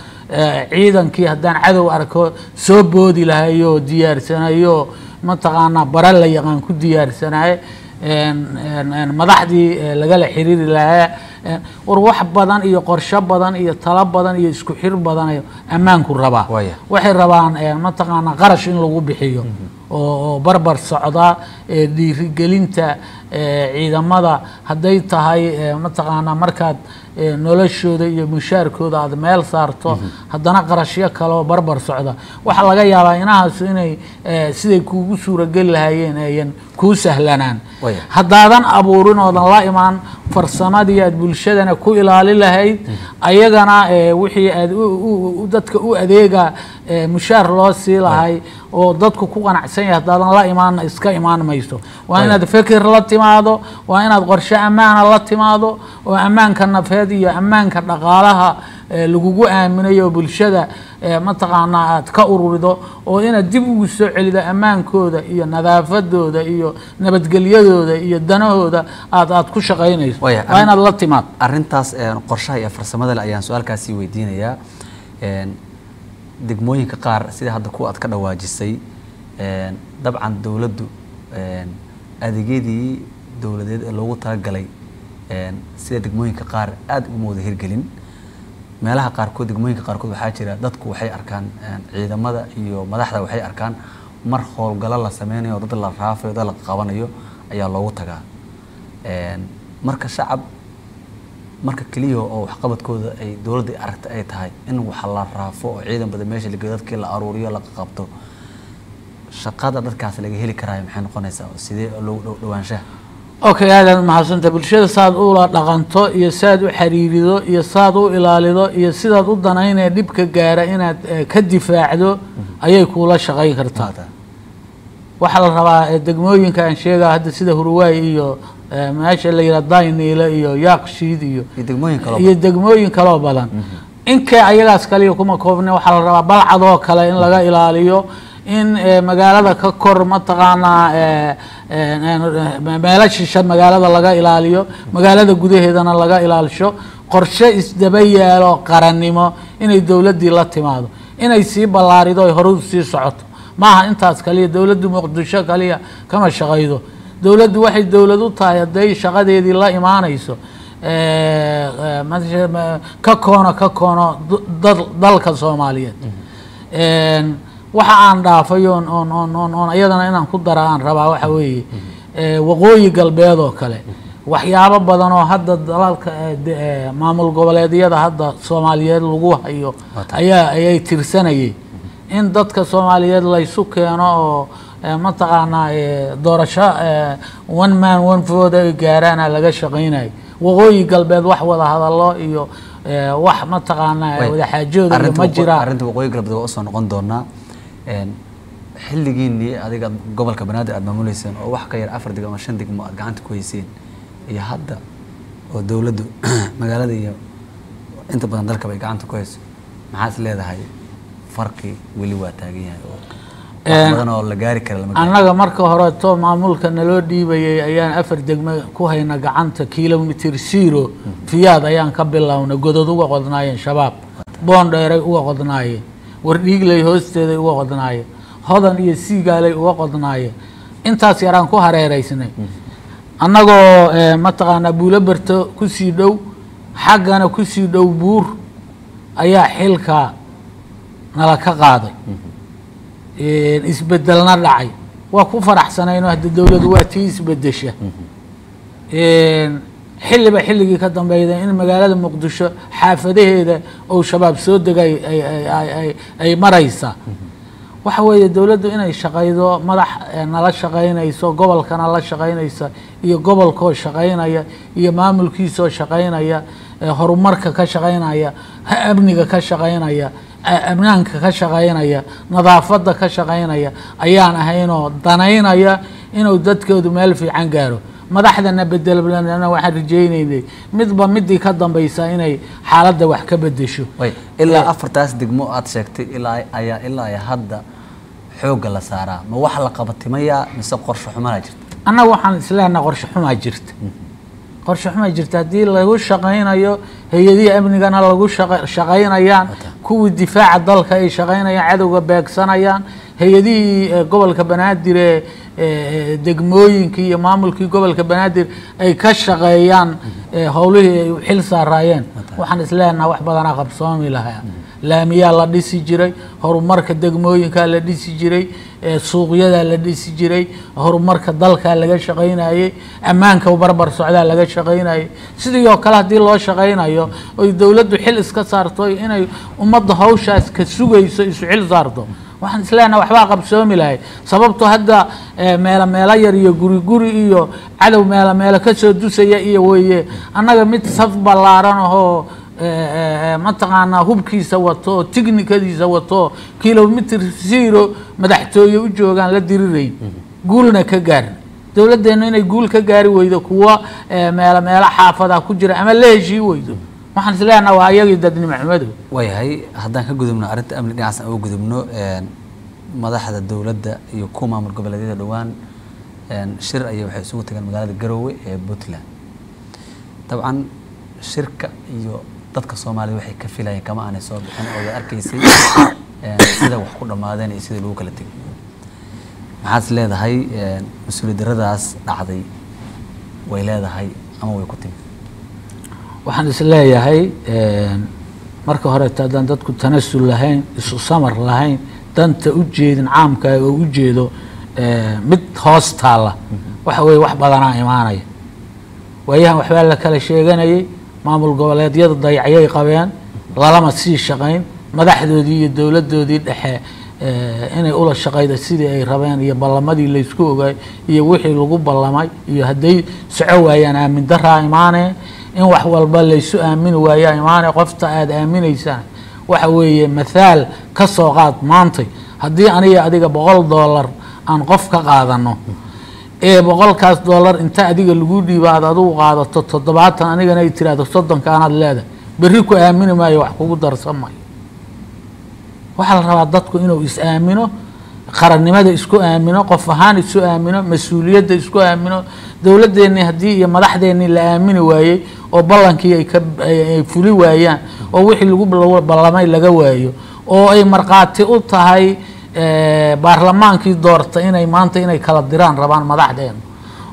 ciidankii haddaan cadow arko soo boodi lahayo diyaarsanayo mataqaanaa bara la yaqaan ku diyaarsanaye madaxdii lagala xiriiri lahaa war wax badan iyo qorsho badan iyo talo badan iyo isku xir badan ammaanku rabaa. Waxay rabaan mataqaanaa qarash in lagu bixiyo oo barbar socda dhiirigelinta ciidamada hadday tahay mataqaanaa markaad noloshooda iyo mushaarkooda aad meel saarto haddana qarashyo kaleoo barbar socda. Waxaa laga yaabaa inahaasu inay siday kuugu suurageli lahaayeen ayan kuu sahlanaan. Haddaadan abuurin oodan la imaan farsamadii aad bulshadana ku ilaali lahayd ayagana wixii aad u- u- u- dadka u adeega ee, mushaar loo sii lahay oo dadku ku qanacsan yahay haddaadan la imaanna iska imaan mayso. Waa inaad fikir la timaado waa inaad qorshe ammaana la timaado oo ammaanka nafeed iyo ammaanka dhaqaalaha lagugu aaminayo bulshada mataqaanaa aad ka ururido oo inaad dib ugu soo celido ammaankooda iyo nadaafadooda iyo nabadgelyadooda iyo danahooda aad aad ku shaqaynayso. Waa inaad la timaado arrintaas een, qorshaha iyo farsamada le ayaan su'aalkaasi weydiinayaa. Degmooyinka qaar sida hadda kuwa aad ka dhawaajisay dabcan dowladdu adeegyadii dowladeed ee loogu talagalay sida degmooyinka qaar aad uma wada hirgelin. Meelaha qaarkood degmooyinka qaarkood waxaa jira dadku waxay arkaan ciidamada iyo madaxda waxay arkaan mar howlgallo la sameynayo dad la raafayo dad la qabanayo ayaa loogu tagaa. Marka shacab marka keliya oo waxqabadkooda ay dowladda aragta ay tahay in wax la raafo oo ciidan badan meesha lageeyo dadkii la aruuriyo la qabto shaqada dadkaas laga heli karaayo maxay noqonaysaa? Sidee loogu dhow dhawaanshaha okay aadaad mahadsanta bulshada saad ula dhaqanto iyo saad u xiriirido iyo saad u ilaalido iyo sidaad u danaynaya dhibka gaara inaad eh, ka difaacdo ayay kuula shaqayn kartaa. Waxaa la rabaa eh, degmooyinka aan sheegaa hadda sida hurwaay iyo eh, meesha la yidhaha dayniile iyo yaaqshiid iyo iyo degmooyin kaloo badan. inkay ayagaas kaliya kuma koobne waxaa la rabaa balcadoo kale in laga ilaaliyo in eh, magaalada ka kor mataqaanaa eh, eh, meelo shisha magaalada laga ilaaliyo magaalada gudaheedana laga ilaalisho qorshe isdaba yaalo qarannimo inay dowladdii la timaado inay sii ballaarido ay horu sii socoto. Maaha intaas kaliya dowladdu muqdisho kaliya kama shaqaydo. Dowladdu waxay dowlad u tahay hadday shaqadeedii la imaanayso ka koono ka koono dalka soomaaliyeed. Een, waxa aan dhaafay oon oon oon oon oon iyadana inaan ku dara aan rabaa waxa weeye waqooyi galbeed oo kale. Waxyaabo badan oo hadda dalalka maamul goboleedyada hadda soomaaliyeed lagu hayo ayaa ayay tirsanayay. In dadka soomaaliyeed laysu keeno oo mataqaanaa doorasho one man one vote ay gaaraana laga shaqaynayo waqooyi galbeed wax wada hadallo iyo wax mataqaanaa Way. wada xaajooda iyo Arrinta ma jiraan arrinta waqooyi galbeed waa u soo noqon doonaa Xilligiinii adiga gobolka banaadir aad maamuleyseen oo wax ka yar afar degmo ama shan degmo aad gacanta ku hayseen iyo hadda oo dowladdu magaalada iyo inta badan dalkaba ay gacanta ku hayso maxaad is leedahay farqi weli waa taagan yahay oo annaga marka horeto maamulka naloo dhiibayay ayaan afar degmo ku hayna gacanta kilomitr zero fiyaad ayaan ka bilownay godod uga qodnaayeen shabaab boondheeray uga qodnaayeen wardhiigley hoosteeday uga qodnaayeen hodan iyo siigaalay uga qodnaayeen intaas yaraan ku hareeraysnay annagoo eh, mataqaanaa buulo berto ku sii dhow xaggana ku sii dhow buur ayaa xilka nala ka qaaday. Isbedelna dhacay. Waa ku faraxsanayno hadda dowladdu waa tii isbedesha Een, xilliba xilligii ka dambeeyda in magaalada muqdisho xaafadaheeda ou shabaab soo degay ay- ay- ay- ay- ay maraysa. Waxa weeye dowladdu inay shaqaydo madax eh, nala shaqaynayso gobolkana la shaqaynaysa iyo gobolkoo shaqaynaya iyo maamulkiisoo shaqaynaya eh, horumarka ka shaqaynaya ha- amniga ka shaqaynaya amnaanka ka shaqaynaya nadaafadda ka shaqaynaya ayaan ahaynoo danaynaya inuu dadkoodu meel fiican gaaro madaxdana bedelana waxaan rajaynaynay midba midii ka dambaysa inay xaaladda wax ka bedesho ilaa afartaas degmo aad sheegtay ilaa ayaa ilaa ay hadda xoogga la saaraa. Ma wax la qabatimayaa mise qorshe xumanaa jirta? Annaga waxaan isleenaha qorshe xumaa jirta. Qorshe xumaa jirta haddii lagu shaqaynayo hay'adihii amnigana lagu shaqa- shaqaynayaan kuwii difaaca dalka ay shaqaynayaan cadowga beegsanayaan hay'adihii eh, gobolka banaadir ee degmooyinkii iyo maamulkii gobolka banaadir ay ka shaqeeyaan eh, howlihii ay xil saaraayeen waxaan isleenaha wax badanaa qabsoomi lahaa. Laamiyaa la dhisi jiray horumarka degmooyinkaa la dhisi jiray ee suuqyadaa la dhisi jiray horumarka dalkaa laga shaqaynayey ammaanka barbar socdaa laga shaqaynayey sidii oo kale haddii loo shaqaynayo oy dowladdu xil iska saarto inay ummadda hawshaas ka sugayso isu xil saarto waxaan isleenaha waxbaa qabsoomi lahay. Sababto hadda meelo meelo yar iyo guri guri iyo cadow meelo meelo ka soo dusaya iyo weeye annaga mid saf ballaaran ahoo mataqaanaa hubkiisa wato oo tignikadiisa wato kilomitr zero madaxtooye u joogaan la dirirayn guulna ka gaarin dowladdeenu inay guul ka gaari weydo kuwa meelo meelo xaafada ku jira ama la heshii weydo waxaan isleenaha waa ayagii dadnimo xumadow waayahay haddaan ka gudubno arrinta amni dhinacaas aan uga gudubno madaxda dowladda iyo kuwa maamul goboleedyada dhowaan shir ayay waxay isugu tageen magaalada garoowe ee puntland. Dabcan shirka iyo dadka soomaalida waxay ka filayeen kama aanay soo bixin oo la arkaysay sida wax ku dhammaadeen iyo sida lagu kala tegay. Maxaad is leedahay mas'uuliyad darradaas dhacday way leedahay ama way ku timi waxaan is leeyahay marka horeeto haddaan dadku tanasul lahayn isu samar lahayn danta u jeedin caamka oo u jeedo eh, mid hoos taalla. Waxa weeye wax badanaa imaanaya. Waayahan waxbaa la kala sheeganayay maamul goboleedyada dayacyay qabeen lalama sii shaqayn madaxdoodii iyo dowladdoodii dhexe eh, inay ula shaqayda sidii ay rabeen iyo ballamadii laysku ogaay iyo wixii lagu ballamay iyo hadday soco waayaan aamin daraa imaanee in wax walba laysu aamini waayaa imaanee qofta aada aaminaysaan waxa weeye mathaal ka soo qaad maantay. Haddii aniga adiga boqol dollar aan qof ka qaadano ee boqolkaas dollar inta adiga lagu dhiiba aad adigu qaadato toddobaatan anigana ay tiraahdo soddonkaanaad leedahay. Berri ku aamini maayo wax kugu darsan maayo. Waxaa la rabaa dadku inuu is aamino qarannimada isku aamino qof ahaan isu aamino mas'uuliyadda isku aamino dowladdeennii haddii iyo madaxdeennii la aamini waayey oo ballankii ay ka ay ay fuli waayaan oo wixii lagu bal- ballamay laga waayo oo ay markhaati u tahay eh, baarlamaankii doorta inay maanta inay kala diraan rabaan madaxdeena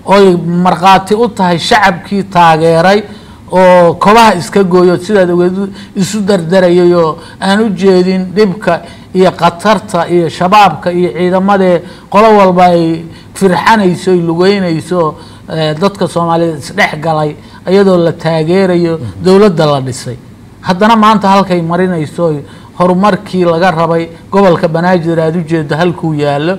ooy markhaati u tahay shacabkii taageeray oo kobaha iska gooyo sidaad ogeed isu dardarayay oo aan u jeedin dhibka iyo khatarta iyo shabaabka iyo ciidamadee qolo walba ay firxanayso ay lugeynayso eh, dadka soomaaliyeed isdhex galay iyadoo la taageerayo dowladda la dhisay. Haddana maanta halkay marinayso horumarkii laga rabay gobolka banaadir aada ujeedo halkuu yaallo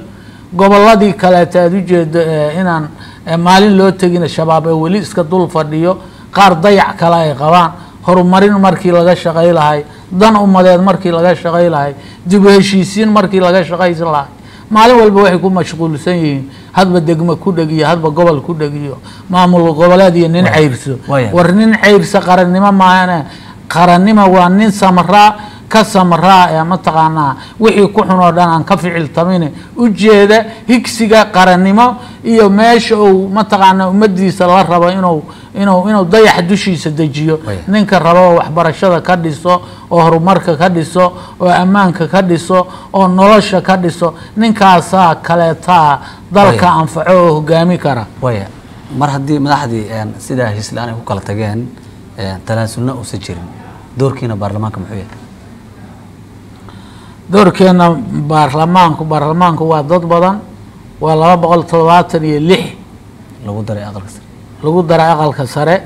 gobolladii kaleeta aada ujeedo eh, inaan eh, maalin loo tegina shabaab ee weli iska dul fadhiyo qaar dayac kale ay qabaan. Horumarin markii laga shaqay lahay dan ummadeed markii laga shaqay lahay dib u heshiisiin markii laga shaqaysan lahay. Maalin walba waxay ku mashquulsan yihiin hadba degmo ku dhegiyo hadba gobol ku dhegiyo maamul goboleed iyo nin cayrso Waaya. war nin cayrsa qarannimo maahane qarannimo waa nin samraa ka samraa ee mataqaanaa wixii ku xun oo dhan aan ka ficil tamine ujeeda higsiga qarannimo iyo meesha uu mataqaanaa ummadiisa la rabo inuu inuu inuu dayax dushiisa dejiyo. Ninka rabo oo waxbarashada ka dhiso oo horumarka ka dhiso oo ammaanka ka dhiso oo nolosha ka dhiso ninkaasaa kaleetaa dalka anfaco oo hogaami kara. Mar haddii madaxdii sidaa heshiis la'aan ay ku kala tageen een, tanaasulna uusan jirin doorkiina baarlamaanka muxuu yahay doorkeena baarlamaanku baarlamaanku waa dad badan waa laba boqol toddobaatan iyo lix. Lagu daray aqalka sare. Lagu daray aqalka sare.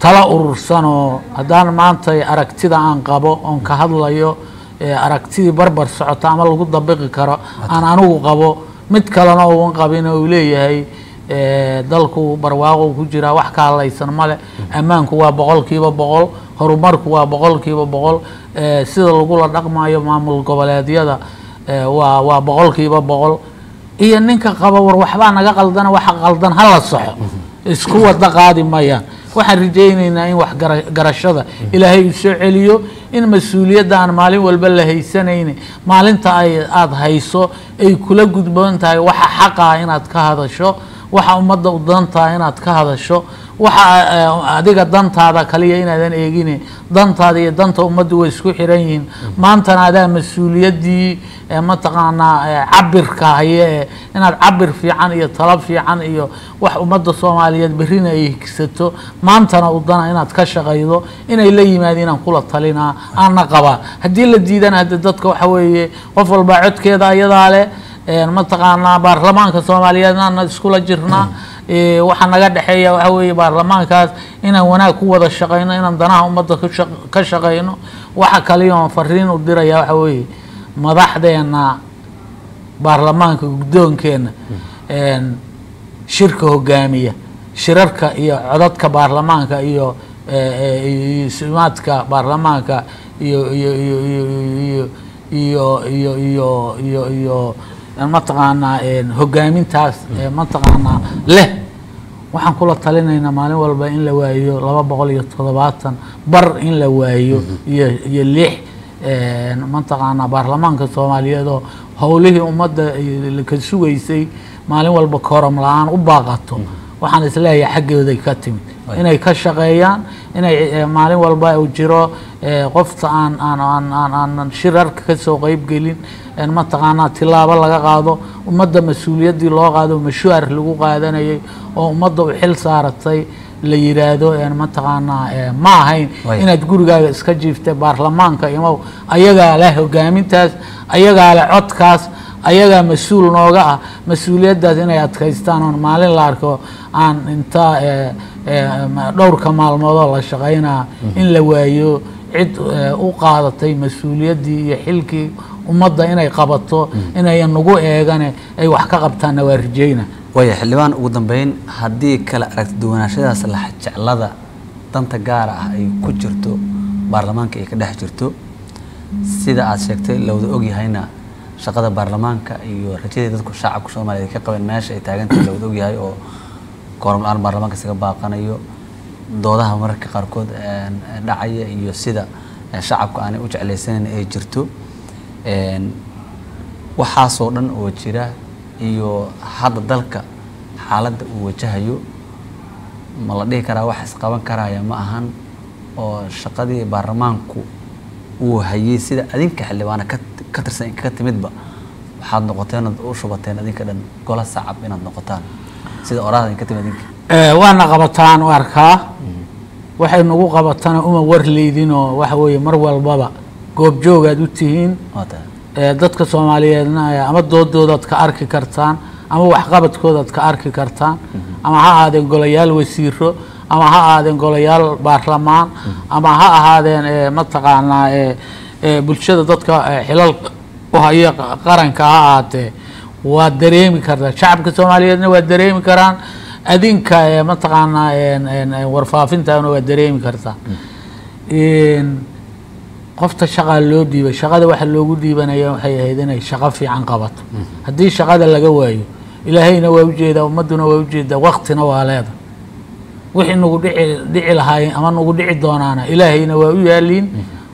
Tala urursanoo haddaan maanta aragtida aan qabo oon ka hadlayo aragtidii barbar socota ama lagu dabiqi karo aan anigu qabo mid kalena uan qabin uu leeyahay dalku barwaaqo ku jiraa wax ka hadlaysan male ammaanku waa boqolkiiba boqol horumarku waa boqolkiiba boqol sida lagula dhaqmayo maamul goboleedyada waa waa boqolkiiba boqol. Iyo ninka qaba war waxbaa naga qaldana waxa qaldan hala soxo. Isku wada qaadi mayaan. Waxaan rajaynaynaa in wax gara- garashada ilaahay uu soo celiyo in mas'uuliyadda aan maalin walba la haysanayni maalinta ay aada hayso ay kula gudboon tahay. Waxa xaqa ah inaad ka hadasho. Waxa ummadda u dantaa inaad ka hadasho waxa eh, adiga dantaada kaliya inaadan eegin dantaada iyo danta ummaddu way isku xiran yihiin. Maantana adaa mas'uuliyaddii eh, mataqaanaa eh, cabirka haye inaad cabir fiican iyo talo fiican iyo wax ummadda soomaaliyeed berrina ay higsato maantana u dana inaad ka shaqaydo inay la yimaadeen inaan kula talinaa aana qabaa. Haddii la diidana hadde dadka waxa weeye qof walba codkeeda ayadaa leh mataqaanaa baarlamaanka soomaaliyeedna ana iskula jirnaa waxaa naga dhexeeya waxa weeye baarlamaankaas inaan wanaag ku wada shaqayno inaan danaha ummadda ka shaqayno waxa kaliya oon fariin u diraya waxa weeye madaxdeena baarlamaanka guddoonkeena een, shirka hogaamiya shirarka iyo codadka baarlamaanka iyo ee, ee, iyo simaadka baarlamaanka iyo iyo iyo iyo iyo iyo iyo iyo iyo mataqaanaa hogaamintaas mataqaanaa leh. Waxaan kula talinaynaa maalin walba in la waayo laba boqol iyo toddobaatan bar in la waayo iyo lix mataqaanaa baarlamaanka soomaaliyeed oo howlihii ummadda ka sugaysay. Maalin walba kooram la'aan u baaqato waxaan is leeyahay xaggooday ka timid. Inay ka shaqeeyaan inay eh, maalin walba uu jiro eh, qofta aan aan aan aan aan shirarka ka soo qeyb gelin een mataqaanaa tilaabo laga qaado ummadda mas'uuliyaddii loo qaado mashuar lagu qaadanayay oo ummadda u xil saaratay la yiraahdo mataqaanaa eh, ma ahayn inaad gurigaaga iska jiiftay baarlamaanka imow ayagaa leh hogaamintaas ayagaa leh codkaas ayagaa mas'uul nooga ah mas'uuliyaddaas inay adkaystaan oon maalin la arko aan inta eh, eh, dhowrka maalmoodoo la shaqaynaa in la waayo cid eh, u qaadatay mas'uuliyaddii iyo xilkii ummadda inay qabato inayan nagu eegane ay wax ka qabtaanna waa rajayna waaya xildhibaan ugu dambeyn haddii kala aragti duwanaashadaas la jeclada danta gaara ah ay ku jirto baarlamaanka ay ka dhex jirto sida aad sheegtay lawada ogyahayna shaqada baarlamaanka iyo rajadii dadku shacabka soomaaliya ay ka qabeen meesha ay taagantahay lawada ogyahay oo kooram la'aan baarlamaanka isaga baaqanayo doodaha mararka qaarkood dhacaya iyo sida shacabka aanay u jeclaysanayn ay jirto waxaasoo dhan oo jira iyo hadda dalka xaaladda uu wajahayo ma la dhihi karaa wax isqaban karaya ma ahan oo shaqadii baarlamaanku uu hayay sida adinka xildhibaana ka ka tirsan ka timidba waxaad noqoteen u shubateen adinka dhan gola sacab inaad noqotaan. Sida oraada ka timid adinka. Waana qabataan u arkaa. Waxay nagu qabatana uma warleydinoo waxa weeye mar walbaba goobjoogaad u tihiin. Dadka soomaaliyeedna ama doodoodaad ka arki kartaan ama waxqabadkoodaad ka arki kartaan ama ha ahaadeen golayaal wasiiro ama ha ahaadeen golayaal baarlamaan ama ha ahaadeen mataqaanaa bulshada dadka xilal u qaranka ha ahaatee waa dareemi kartaa shacabka soomaaliyeedna waa dareemi karaan. Adinka mataqaanaa warfaafintaana waa dareemi kartaa qofta shaqaa loo dhiibay shaqada waxa loogu dhiibanaya waxay ahayd inay shaqo fiican qabato. Haddii shaqada laga waayo ilaahayna waa u jeedaa ummadduna waa u jeedaa waqtina waa leeda wixii nagu dhici dhici lahaayeen ama nagu dhici doonaana ilaahayna waa u yaaliin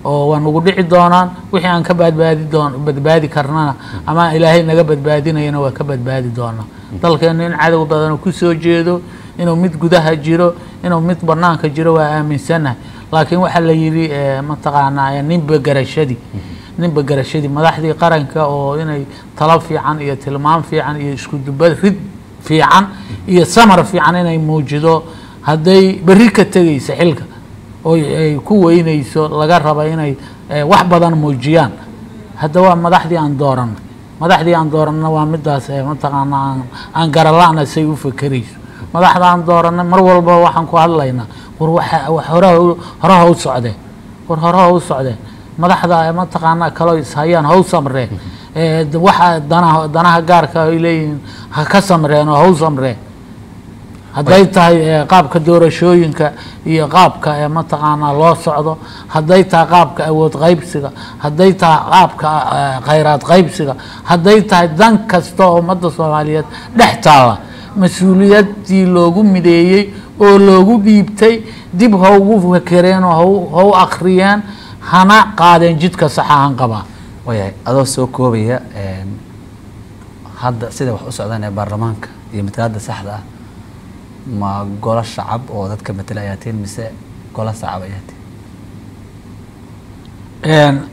oo waa nagu dhici doonaan wixii aan ka badbaadi doon badbaadi karnana ama ilaahay naga badbaadinayana waa ka badbaadi doonaa dalkeenu in cadow badan ku soo jeedo inuu mid gudaha jiro inuu mid banaanka jiro waa aaminsanahay. Laakiin waxaa la yidhi mataqaanaa ninba garashadii ninba garashadii madaxdii qaranka oo inay talo fiican iyo tilmaam fiican iyo isku duba rid fiican iyo samar fiican inay muujido hadday berri ka tegaysa xilka oo ay ku weynayso laga raba inay eh, wax badan muujiyaan. Hadda waa madaxdii aan dooranay madaxdii aan dooranna waa midaas eh, mataqaanaa aan, aan garala'na say u fekerayso. Madaxda aan dooranay mar walba waxaan ku hadlaynaa war wax horaha u- horaha u socdee war horaha u socdee madaxda eh, mataqaanaa kaloo ishayaan haw samree d- waxa danaha danaha gaarka ay leeyihiin ha ka samreen oo haw samreen hadday tahay eh, qaabka doorashooyinka iyo qaabka eh, mataqaanaa loo socdo hadday tahay qaabka awood qaybsiga hadday tahay qaabka eh, khayraad qaybsiga hadday tahay dan kasta oo ummadda soomaaliyeed dhex taalla mas'uuliyaddii loogu mideeyey oo loogu dhiibtay dib ha ugu fekereen oo ha u akhriyeen hana qaadeen jidka saxahan qabaa. Waayahay adoo soo koobaya hadda sida wax u socdaan ee baarlamaanka iyo matalaada saxda ah ma golo shacab oo dadka matela ayaa tihin mise golo shacab ayaa tihin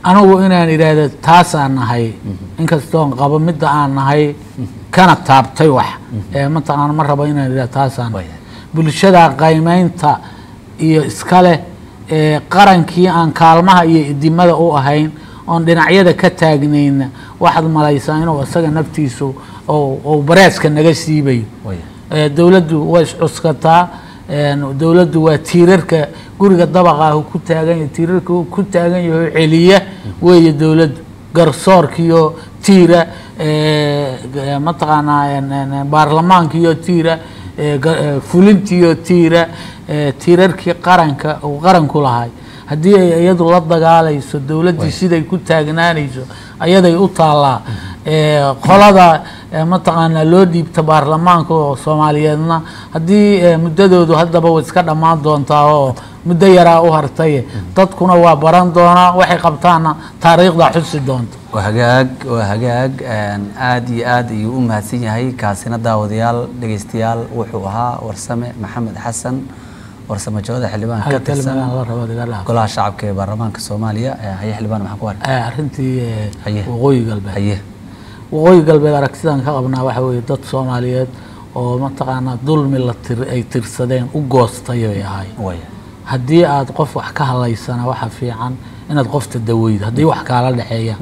anigu inaan idhaahdo taasaan nahay. Inkastoon qabo midda aan nahay kana taabtay wax. Ee mataqaana ma rabo inaan idhahdo taasaan bulshada qaymeynta iyo iskale ee qarankii aan kaalmaha iyo idimada u ahayn oon dhinacyada ka taagnayna waxaad malaysaa inuu isaga naftiisu oo oo bareeska naga siibayo dowladdu way iscuskataa dowladdu waa tiirarka guriga dabaqa ah uu ku taagan yahay tiirarka uu ku taagan yahay oo celiya weeye dowladdu. Garsoorkiyo tiira mataqaanaa baarlamaankiyo tiira fulintiyo tiira tiirarkii qaranka uu qaranku lahay haddii ay iyadu la dagaalayso dowladdii siday ku taagnaanayso ayaday u taallaa qolada mataqaanaa loo dhiibta baarlamaanka oo soomaaliyeedna haddii muddadoodu haddaba way iska dhammaan doontaa oo muddo yaraa u hartaye dadkuna waa baran doonaa waxay qabtaana taariikhda xusi doonta. Waa hagaag waa hagaag een, aad iyo aad ayuu u mahadsan yahay. Kaasina daawadayaal dhegeystayaal wuxuu ahaa warsame maxamed xasan warsame jooda xildhibaan ka tirsan golaha shacabka ee baarlamaanka soomaaliya. Haye xildhibaan maxaa ku Ee, arrintii waqooyi galbeed haye waqooyi galbeed aragtidan ka qabnaa waxa weeye dad soomaaliyeed oo mataqaanaa dulmi la tir ay tirsadeen u goostay ay ahay. Haddii aad qof wax ka hadlaysana waxa fiican inaad qofta daweydo haddii wax kaala dhexeeya.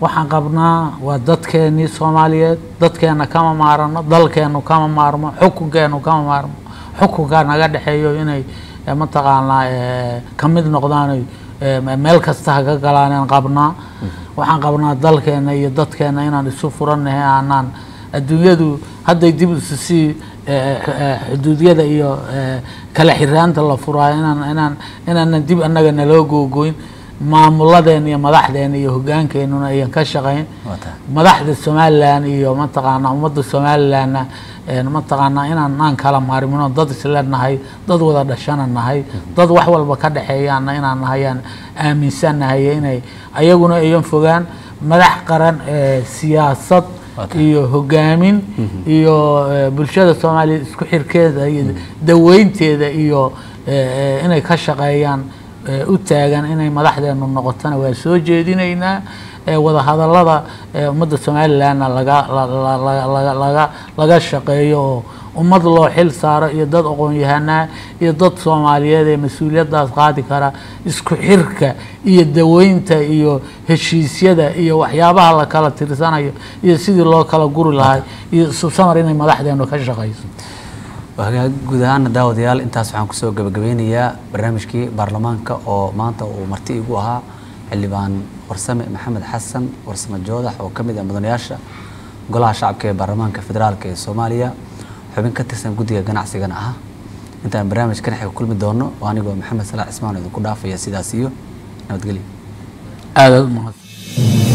Waxaan qabnaa waa dadkeenii soomaaliyeed dadkeena kama maarano dalkeenu kama maarmo xukunkeenu kama maarmo. Xukunka naga dhexeeyo inay eh, mataqaanaa eh, ka mid noqdaan eh, me- meel kasta haga galaan qabnaa waxaan qabnaa dalkeena iyo dadkeena inaan isu furannahay aanaan adduunyadu hadday dib isu eh, eh, xuduudyada iyo eh, kala xiraanta la furaa inaan inaan inaanan dib annaga naloo googoyn maamuladeena iyo madaxdeena iyo hogaankeenuna ayan ka shaqayn madaxda somalilan iyo mataqaanaa ummadda somalilanna mataqaanaa inaan aan kala maarmino dad isla nahay dad wada dhashana nahay dad wax walba ka dhexeeyaana inaan nahayaan aaminsannahay inay ayaguna ayan fogaan madax qaran siyaasad iyo hogaamin iyo eh, bulshada soomaaliya isku xirkeeda iyo daweynteeda iyo inay ka shaqeeyaan u taagan inay madaxdeenu noqotona waa soo jeedinaynaa wadahadallada eh, ummadda somalilanna laga la- la- la- laga laga laga shaqeeyo oo ummad loo xil saaro iyo dad aqoon-yahanaa iyo dad soomaaliyeed ee mas'uuliyaddaas qaadi kara isku xirka iyo daweynta iyo heshiisyada iyo waxyaabaha la kala tirsanayo iyo sidii loo kala guri lahay iyo isu samar inay madaxdeenu ka shaqayso guud ahaana daawadayaal intaas waxaan ku soo gabagabeynayaa barnaamijkii baarlamaanka oo maanta uu marti igu ahaa xildhibaan warsame maxamed xasan warsame joodax oo ka mid ah mudanayaasha golaha shacabka ee baarlamaanka federaalka ee soomaaliya. Xubin ka tirsan guddiga ganacsigana ah intaan barnaamij ka dhexe kulmi doono oo anigoo maxamed salaax cismaan idinku dhaafaya sidaas iyo nabadgelyo. Aada u mahadsan